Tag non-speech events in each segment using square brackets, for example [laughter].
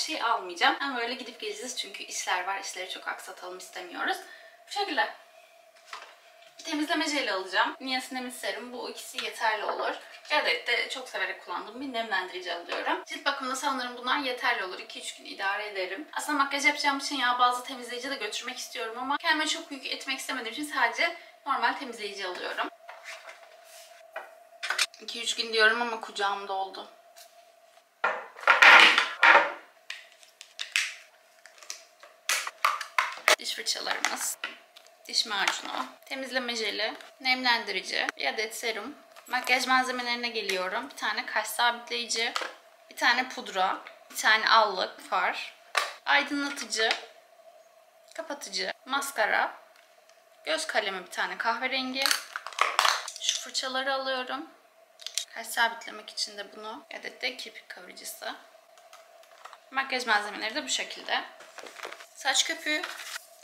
bir şey almayacağım. Ama böyle gidip geleceğiz çünkü işler var. İşleri çok aksatalım istemiyoruz. Bu şekilde. Temizleme jeli alacağım. Niacinamide serum. Bu ikisi yeterli olur. Bir adet de çok severek kullandığım bir nemlendirici alıyorum. Cilt bakımında sanırım bunlar yeterli olur. 2-3 gün idare ederim. Aslında makyaj yapacağım için yağ bazlı temizleyici de götürmek istiyorum ama kendime çok yük etmek istemediğim için sadece normal temizleyici alıyorum. 2-3 gün diyorum ama kucağım doldu. Diş fırçalarımız, diş macunu, temizleme jeli, nemlendirici, bir adet serum. Makyaj malzemelerine geliyorum. Bir tane kaş sabitleyici, bir tane pudra, bir tane allık, far, aydınlatıcı, kapatıcı, maskara, göz kalemi bir tane kahverengi. Şu fırçaları alıyorum. Kaş sabitlemek için de bunu. Bir adet de kirpik kavurucusu. Makyaj malzemeleri de bu şekilde. Saç köpüğü,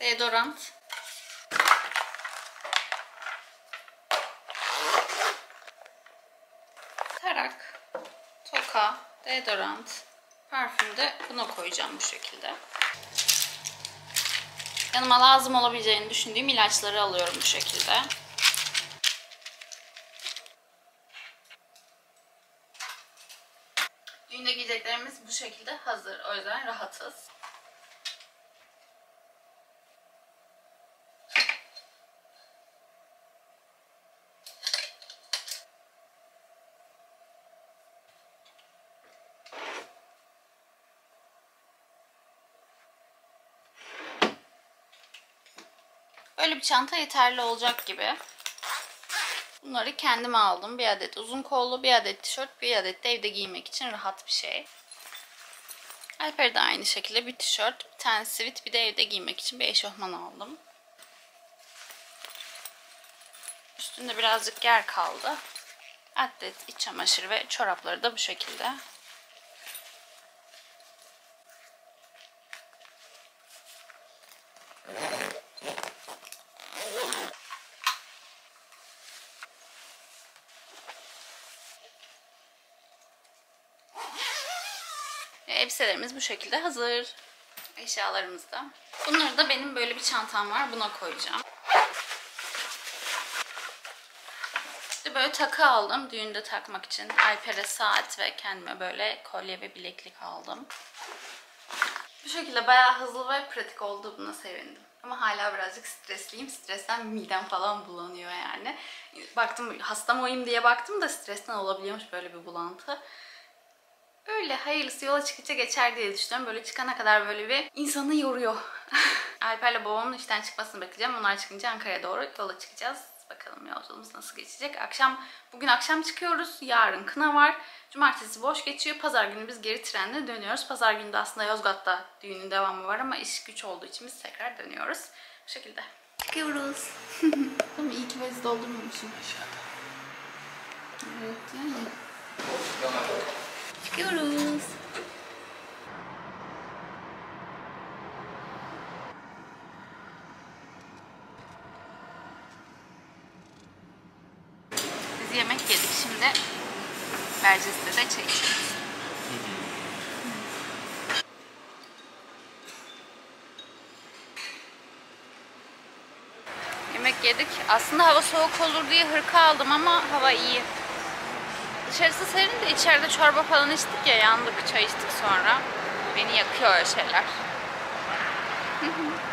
deodorant, tarak, toka, deodorant, parfüm de buna koyacağım bu şekilde. Yanıma lazım olabileceğini düşündüğüm ilaçları alıyorum bu şekilde. Düğünde giyeceklerimiz bu şekilde hazır. O yüzden rahatız. Böyle bir çanta yeterli olacak gibi. Bunları kendime aldım. Bir adet uzun kollu, bir adet tişört, bir adet de evde giymek için rahat bir şey. Alper de aynı şekilde bir tişört, bir tane sivit, bir de evde giymek için bir eşofman aldım. Üstünde birazcık yer kaldı. Atlet, iç çamaşırı ve çorapları da bu şekilde. Elbiselerimiz bu şekilde hazır. Eşyalarımız da. Bunları da benim böyle bir çantam var. Buna koyacağım. İşte böyle takı aldım. Düğünde takmak için. Alper'e saat ve kendime böyle kolye ve bileklik aldım. Bu şekilde bayağı hızlı ve pratik olduğuna sevindim. Ama hala birazcık stresliyim. Stresten midem falan bulanıyor yani. Baktım hasta mıyım diye baktım da stresten olabiliyormuş böyle bir bulantı. Öyle hayırlısı yola çıkınca geçer diye düşünüyorum. Böyle çıkana kadar böyle bir insanı yoruyor. [laughs] Alper'le babamın işten çıkmasını bekleyeceğim. Onlar çıkınca Ankara'ya doğru yola çıkacağız. Bakalım yolculuğumuz nasıl geçecek. Akşam, bugün akşam çıkıyoruz. Yarın kına var. Cumartesi boş geçiyor. Pazar günü biz geri trenle dönüyoruz. Pazar günü de aslında Yozgat'ta düğünün devamı var ama iş güç olduğu için biz tekrar dönüyoruz. Bu şekilde. Çıkıyoruz. [laughs] Ama iyi ki valiz doldurmamışım. Evet yani. Çıkıyoruz. Biz yemek yedik şimdi. Berces'te de çay içiyoruz. Yemek yedik. Aslında hava soğuk olur diye hırka aldım ama hava iyi. Dışarısı serin de içeride çorba falan içtik ya yandık çay içtik sonra. Beni yakıyor öyle şeyler. [laughs]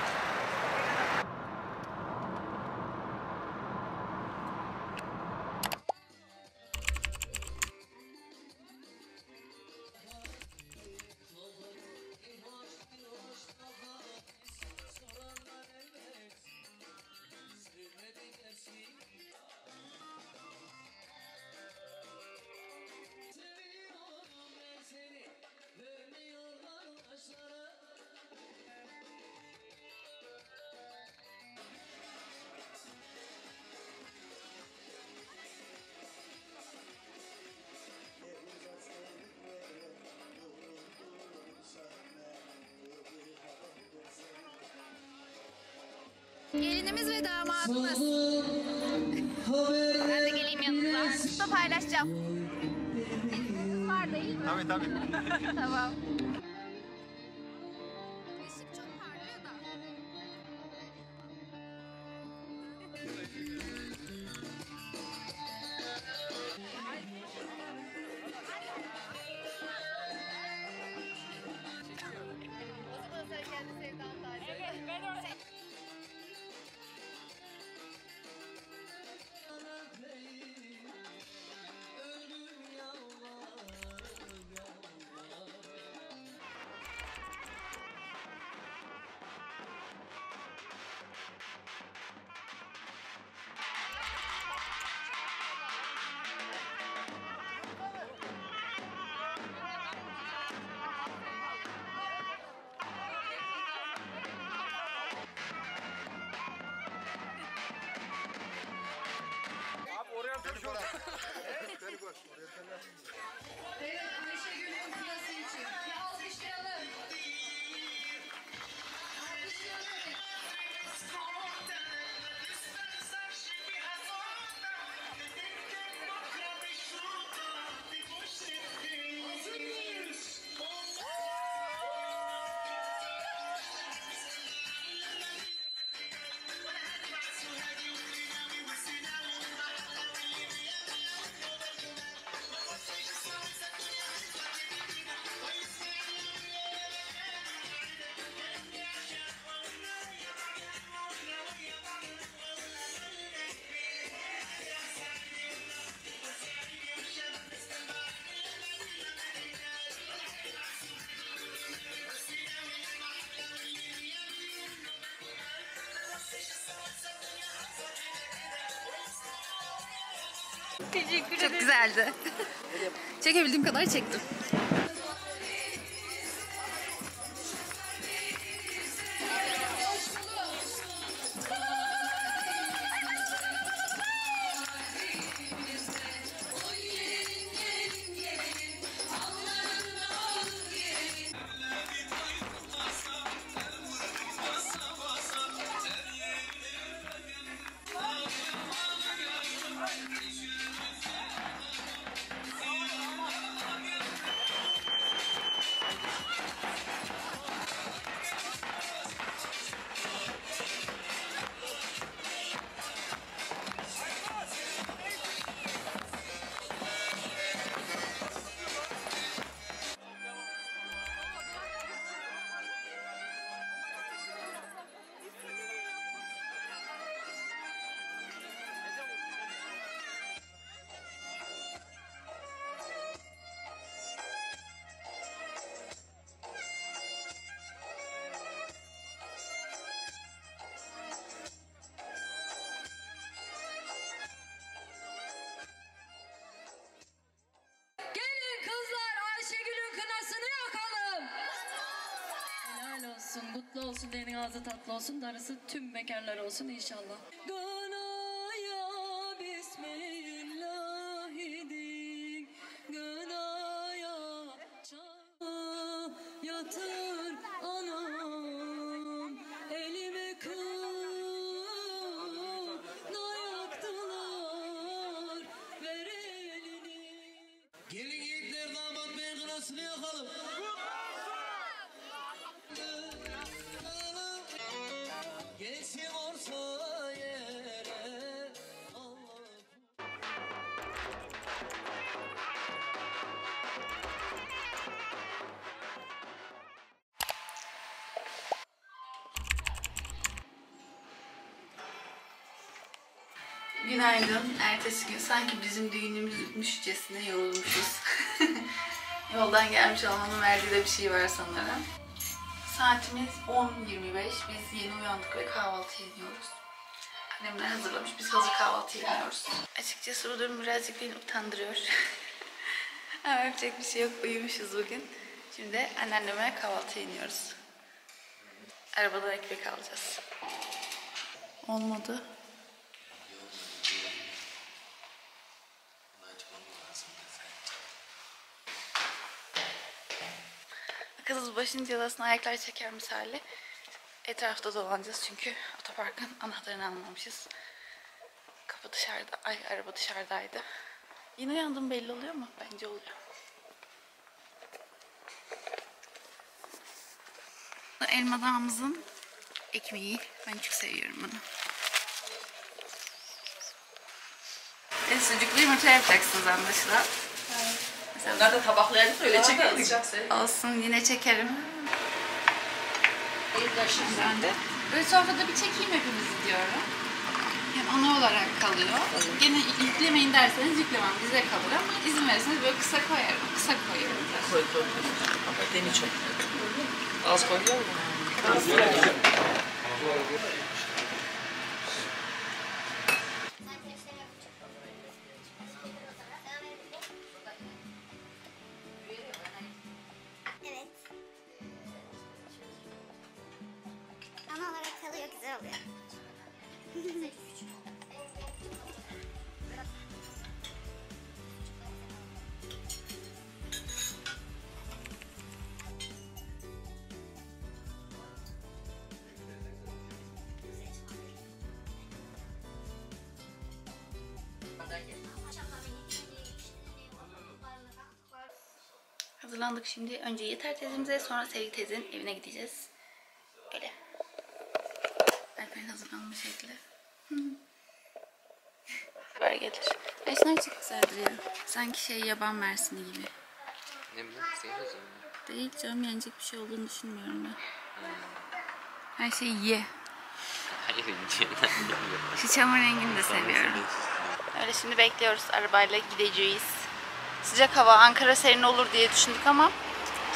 Gelinimiz ve damadımız. ben de geleyim yanınıza. Da paylaşacağım. Var değil mi? Tabii tabii. [laughs] tamam. Fotoğraf. Beni Teşekkür Çok güzeldi. Çekebildiğim kadar çektim. Olsun, derin ağzı tatlı olsun, darısı tüm bekarlar olsun inşallah. Gınaya bismillahidik, gınaya çağ yatır anam, elime kına yaktılar, ver elini. Gelin yiğitler damat beyin kınasını yakalım. Günaydın. Ertesi gün sanki bizim düğünümüzmüşçesine yorulmuşuz. [laughs] Yoldan gelmiş olmanın verdiği de bir şey var sanırım. Saatimiz 10.25. Biz yeni uyandık ve kahvaltı ediyoruz. Annemler hazırlamış. Biz hazır kahvaltı ediyoruz. Açıkçası bu durum birazcık beni utandırıyor. [laughs] Ama yapacak bir şey yok. Uyumuşuz bugün. Şimdi anneanneme kahvaltı iniyoruz. Arabadan ekmek alacağız. Olmadı. Kızız başın celasına ayaklar çeker misali. Etrafta dolanacağız çünkü otoparkın [laughs] anahtarını almamışız. Kapı dışarıda, ay araba dışarıdaydı. Yine uyandım belli oluyor mu? Bence oluyor. Elma dağımızın ekmeği. Ben çok seviyorum bunu. E, sucuklu yumurta yapacaksınız anlaşılan. Bunlar da tabaklarını öyle çekelim. Olsun yine çekerim. Ben de. Böyle sofrada bir çekeyim hepimizi diyorum. Hem ana olarak kalıyor. Gene yüklemeyin derseniz yüklemem bize kalır ama izin verirseniz böyle kısa koyarım. Kısa koyarım. Koy koy. Ama demi çok. Az koyuyor mu? Evet. Hazırlandık şimdi. Önce Yeter teyzemize sonra Sevgi teyzenin evine gideceğiz. Öyle. Alper'in hazırlanma şekli. Haber gelir. Şunlar çok güzel duruyor. Sanki şey yaban mersini gibi. Ne bileyim seviyoruz onu. Değil canım yenecek bir şey olduğunu düşünmüyorum ben. Her şeyi ye. Hayır. Şu çamur rengini de seviyorum. Öyle şimdi bekliyoruz. Arabayla gideceğiz. Sıcak hava Ankara serin olur diye düşündük ama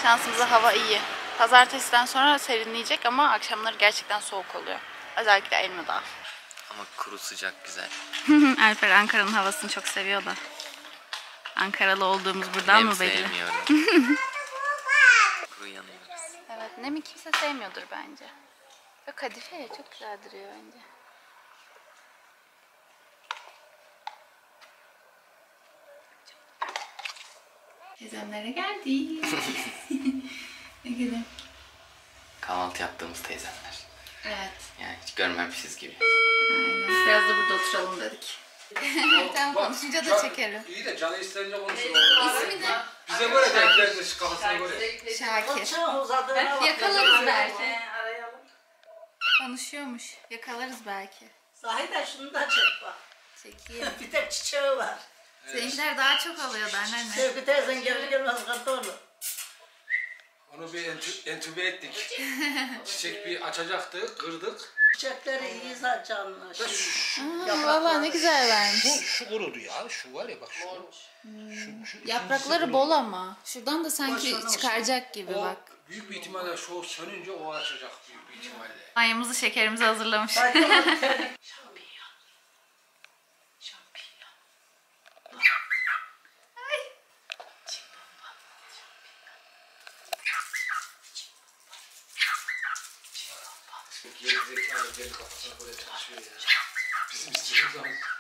şansımıza hava iyi. Pazartesiden sonra serinleyecek ama akşamları gerçekten soğuk oluyor. Özellikle Elmadağ. Ama kuru sıcak güzel. [laughs] Alper Ankara'nın havasını çok seviyor da. Ankaralı olduğumuz buradan Nem mı belli? sevmiyorum. [laughs] kuru yanıyoruz. Evet, Nemi kimse sevmiyordur bence. Ve kadife ya, çok güzel duruyor bence. Teyzemlere geldik. [laughs] ne güzel. Kahvaltı yaptığımız teyzemler. Evet, Yani hiç görmemişiz gibi. aynen. Biraz da burada oturalım dedik. [laughs] tamam konuşunca da çekerim. İyi de canı isteyince konuşur. İsmi ne? Bize göre denk geldi kafasına göre. Şakir. Yakalarız belki. Konuşuyormuş. Yakalarız belki. Sahi de şunu da çek bak. Çekeyim. [laughs] Bir tek çiçeği var. Seninkiler daha çok alıyordu anneanne. Sevgi teyzen gelir gelmez katı olur. Onu bir entü, entübe ettik. Çiçek bir açacaktı, kırdık. Çiçekleri iyi saçanlar şimdi. Valla ne güzel vermiş. Şu, şu kurudu ya, şu var ya bak şu. Şu, şu Yaprakları bol ama. Şuradan da sanki çıkaracak gibi o bak. büyük bir ihtimalle şu sönünce o açacak büyük bir ihtimalle. Mayımızı şekerimizi hazırlamış. [laughs] Geri zekalı geri kafasına böyle çalışıyor ya. Bizim istediğimiz zaman. Cici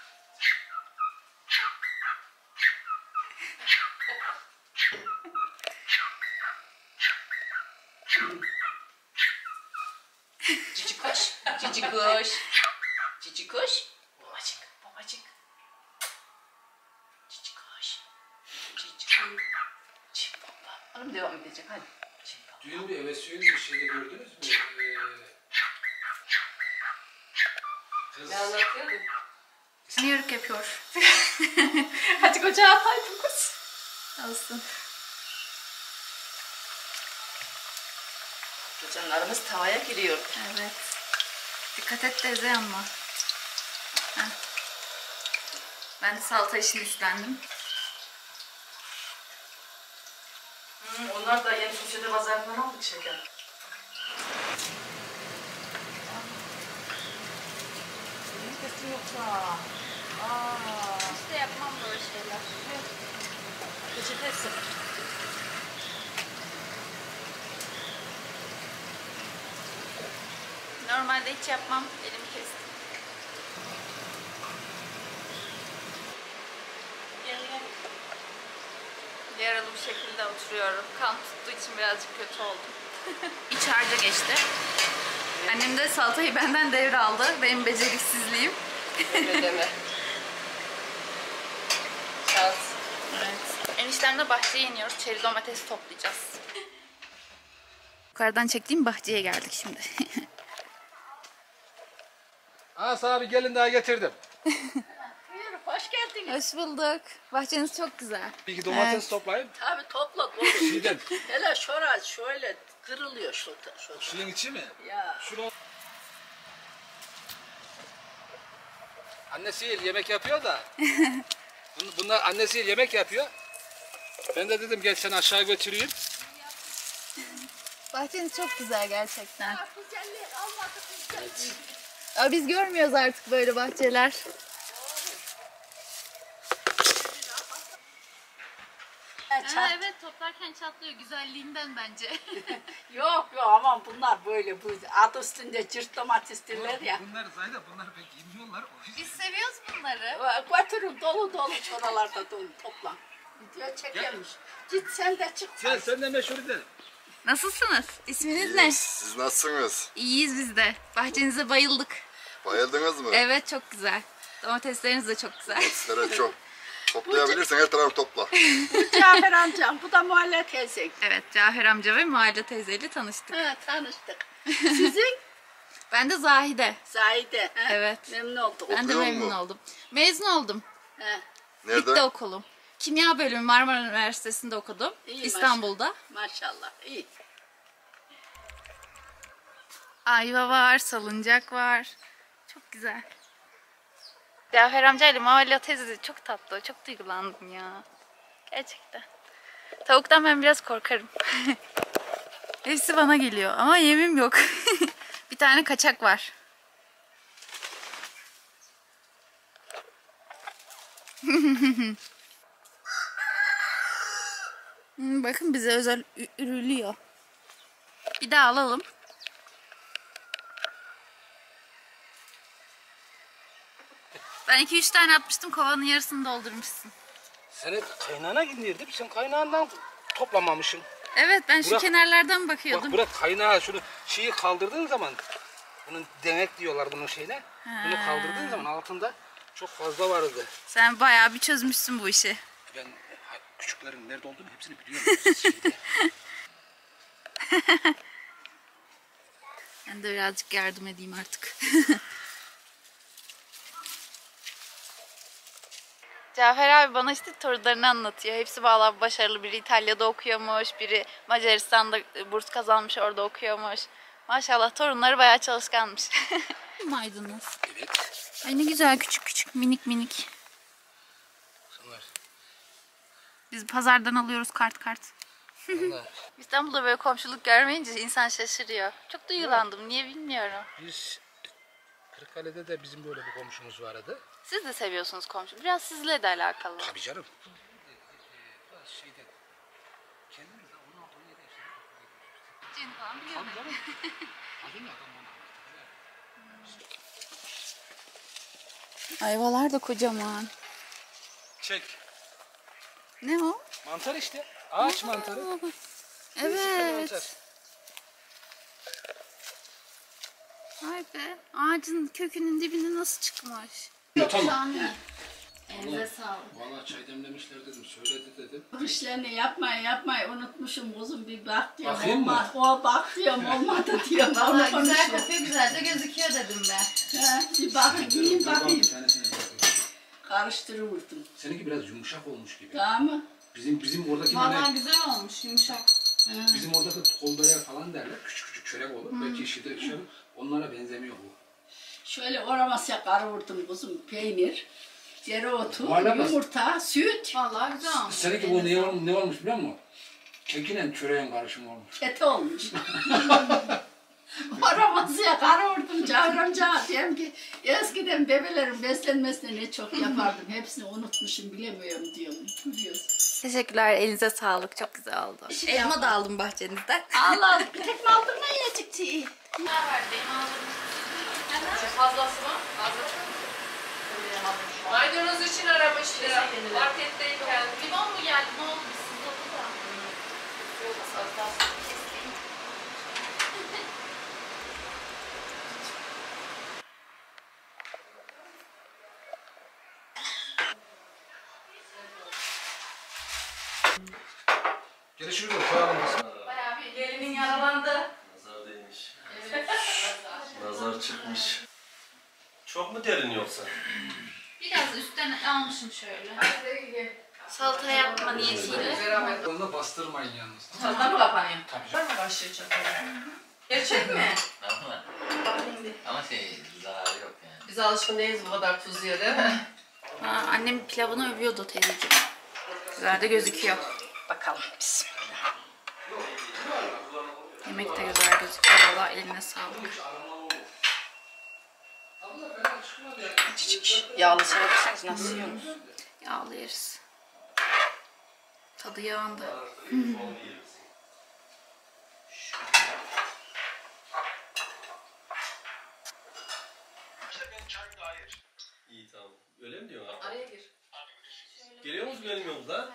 Yürük yapıyor. [laughs] Hadi koca ataydın kız. Olsun. Kocanlarımız tavaya giriyor. Evet. Dikkat et teyze yanma. Heh. Ben de salata işini üstlendim. Hmm, onlar da yeni sosyete pazarından aldık şeker. Kesin yoksa. Aa, İşte yapmam böyle şeyler. peçetesi. Normalde hiç yapmam. Elimi kestim. Yaralı bir şekilde oturuyorum. Kan tuttuğu için birazcık kötü oldum. [laughs] İç harca geçti. Annem de salatayı benden devraldı. Benim beceriksizliğim. Öyle deme. [laughs] Şans. Evet. Eniştemle bahçeye iniyoruz. Çeri domates toplayacağız. [laughs] Yukarıdan çektiğim bahçeye geldik şimdi. [laughs] Ha sana bir gelin daha getirdim. Hoş geldin. Hoş bulduk. Bahçeniz çok güzel. Bir iki domates toplayayım. Abi topla. [laughs] Şeyden. Hele şora şöyle kırılıyor şurada. şurada. Suyun içi mi? Ya. Şunu... Annesi yemek yapıyor da. Bun- Bunlar annesi yemek yapıyor. Ben de dedim gel seni aşağı götüreyim. Bahçeniz çok güzel gerçekten. Aa, biz görmüyoruz artık böyle bahçeler. Aa, evet toplarken çatlıyor güzelliğinden bence. [laughs] Yok yok aman bunlar böyle bu adı üstünde cırt domates derler ya. Bunlar zaten bunlar pek yemiyorlar. Biz seviyoruz bunları. Götürün dolu dolu şuralarda dolu topla. Video çekemiş. Git sen de çık. Sen, sen de meşhur edelim. Nasılsınız? İsminiz ne? Siz nasılsınız? İyiyiz biz de. Bahçenize bayıldık. Bayıldınız mı? Evet çok güzel. Domatesleriniz de çok güzel. Sizlere çok [laughs] Toplayabilirsen her tarafı topla. Bu Cafer amcam, bu da Muhalle teyzen. Evet Cafer amca ve Mahalle teyzeyle tanıştık. Ha, tanıştık. [laughs] Sizin? Ben de Zahide. Zahide. ha? Evet. Memnun olduk. Ben de Okuyor memnun mu? oldum. Mezun oldum. Ha, Bitti Nerede? okulum. Kimya bölümü Marmara Üniversitesi'nde okudum. İyi, İstanbul'da. maşallah. İyi. Ayva var, salıncak var. Çok güzel. Cafer amcayla Mahalle teyze çok tatlı. Çok duygulandım ya. Gerçekten. Tavuktan ben biraz korkarım. [laughs] Hepsi bana geliyor ama yemim yok. [laughs] bir tane kaçak var. [laughs] Bakın bize özel ürülüyor. Bir daha alalım. Ben 2-3 tane atmıştım kovanın yarısını doldurmuşsun. Seni kaynağına indirdim. Sen kaynağından toplamamışsın. Evet ben şu Bırak- kenarlardan Bak bakıyordum. bırak kaynağı şunu şeyi kaldırdığın zaman bunun denek diyorlar bunun şeyine. Bunu kaldırdığın zaman altında çok fazla vardı. Sen bayağı bir çözmüşsün bu işi. Ben küçüklerin nerede olduğunu hepsini biliyorum. [laughs] [laughs] Ben de birazcık yardım edeyim artık. [laughs] Cafer abi bana işte torunlarını anlatıyor. Hepsi valla başarılı. Biri İtalya'da okuyormuş, biri Macaristan'da burs kazanmış, orada okuyormuş. Maşallah torunları bayağı çalışkanmış. Maydanoz. evet. Ay ne güzel küçük küçük minik minik. Bunlar. Biz pazardan alıyoruz kart kart. [laughs] İstanbul'da böyle komşuluk görmeyince insan şaşırıyor. Çok duygulandım. Niye bilmiyorum. Biz Kırıkkale'de de bizim böyle bir komşumuz vardı. Siz de seviyorsunuz komşu. Biraz sizle de alakalı. Tabii canım. Biraz şeyde kendimiz de 16 17 yaşında. Cin falan. Tabii canım. [laughs] Adam bana Ayvalar da kocaman. Çek. Ne o? Mantar işte. Ağaç mantarı. Mantar. Evet. Vay be. Ağacın kökünün dibine nasıl çıkmış? Tamam. Elinize sağlık. Bana çay demlemişler dedim. Söyledi dedim. Bu işlerini yapmayın yapmayın unutmuşum uzun bir bak diyorum. Bakayım mı? olmaz. O bak diyorum olmadı diyorum. Valla güzel kokuyor, güzel de gözüküyor dedim ben. Ha, bir bakayım, bakayım. bir bakayım. Karıştırırdım. Seninki biraz yumuşak olmuş gibi. Tamam mı? Bizim bizim oradaki Valla hani, güzel olmuş, yumuşak. bizim oradaki kolberer falan derler. Küçük küçük çörek olur. Belki işi şey. Onlara benzemiyor bu. Şöyle oramasya karıvurdum kuzum peynir, dereotu, Yuvarlak mı? yumurta, süt, Valla güzel olmuş. Seninki bu ne, ol- ne olmuş biliyor musun? Kekinen çöreğin karışımı olmuş. kete olmuş. [laughs] [laughs] oramasya karıvurdum çağıramca. Diyorum ki eskiden bebelerin beslenmesini ne çok yapardım. Hepsini unutmuşum bilemiyorum diyorum. Biliyorsun. Teşekkürler, elinize sağlık. Çok güzel oldu. Elma da aldım bahçenizden. Allah [laughs] bir tek mi aldın ne yiyecek çiğ? Fazlası mı? Fazlası mı? Maydanoz için aramıştı. Marketteyken. Limon mu geldi? Ne oldu? Sizde oldu da. Yok fazlası. Görüşürüz. Koyalım biz. Bayağı bir gelinin yaralandı. Nazar değmiş. [laughs] Nazar çıkmış. Çok mu derin yoksa? Biraz üstten almışım şöyle. Salata yapma niyetiyle. Onu da bastırmayın yalnız. Tadına mı kapanıyor? Tabii Var mı başlıyor Gerçek mi? Ama, ama şey zararı yok yani. Biz alışkın değiliz bu kadar tuzluya değil mi? Ha, annem pilavını övüyordu teyzeciğim. Güzel de gözüküyor. Bakalım bismillah. Yemek de güzel gözüküyor. Valla eline sağlık. Yağlı severseniz nasıl yiyorsunuz? Yağlı yeriz. Tadı yağında. İyi tamam. Öyle mi diyorsun? Araya gir. Geliyor musun gelmiyor musun lan?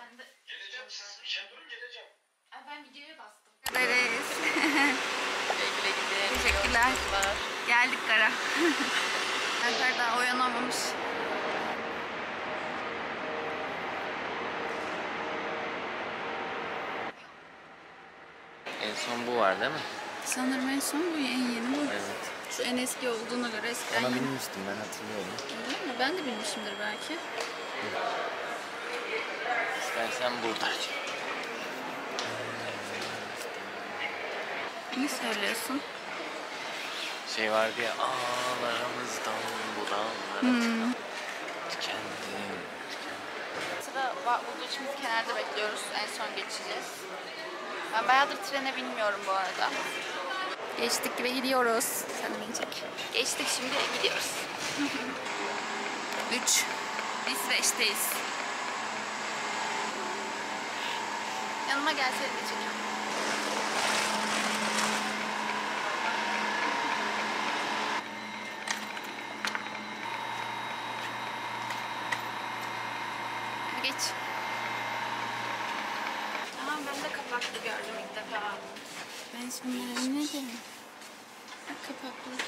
Kara. Geldik kara. [laughs] Alper daha uyanamamış. En son bu var değil mi? Sanırım en son bu, en yeni bu. Evet. Şu en eski olduğuna göre eskiden Ona yeni. ben hatırlıyorum. Değil mi? Ben de binmişimdir belki. Hı. İstersen burada aç. Ne söylüyorsun? Şey vardı ya ağlarımızdan bu dağlara Hmm. tükendim. Sıra bulduğu için biz kenarda bekliyoruz. En son geçeceğiz. Ben bayağıdır trene binmiyorum bu arada. Geçtik ve gidiyoruz. Sen çek. Geçtik şimdi gidiyoruz. [laughs] 3. İsveç'teyiz. Yanıma gelseydi çekiyorum. Hadi geç. Aha ben de kapaklı gördüm ilk defa. Ben şimdi ne dedim? Bak kapaklı.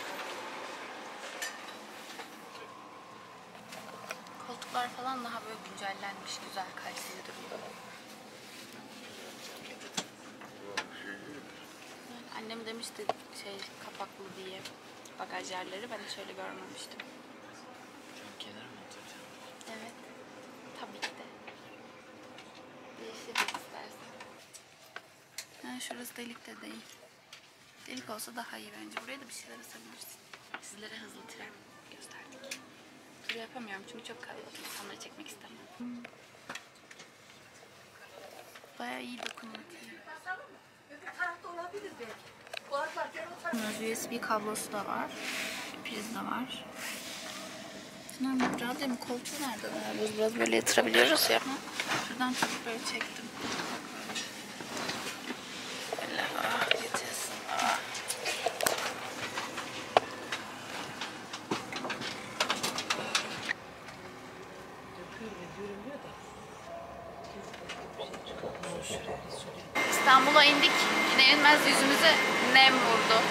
Koltuklar falan daha böyle güncellenmiş, güzel kaliteli duruyor. Evet, Annem demişti şey kapaklı diye bagaj yerleri ben hiç öyle görmemiştim. Çok kenar mı oturacağım? Evet. Tabii ki de. Değiştirmek istersen. Ha, şurası delik de değil. Delik olsa daha iyi bence. Buraya da bir şeyler asabilirsin. Sizlere hızlı tren gösterdik. Tur yapamıyorum çünkü çok kalabalık. İnsanları çekmek istemem. Bayağı iyi dokunuyor. USB kablosu da var. Priz de var. Şunlar? Radyo mu? Koltuğu nerede? Biz biraz böyle yatırabiliyoruz ya. Şuradan tutup böyle çektim. İstanbul'a indik. İner inmez yüzümüze nem vurdu.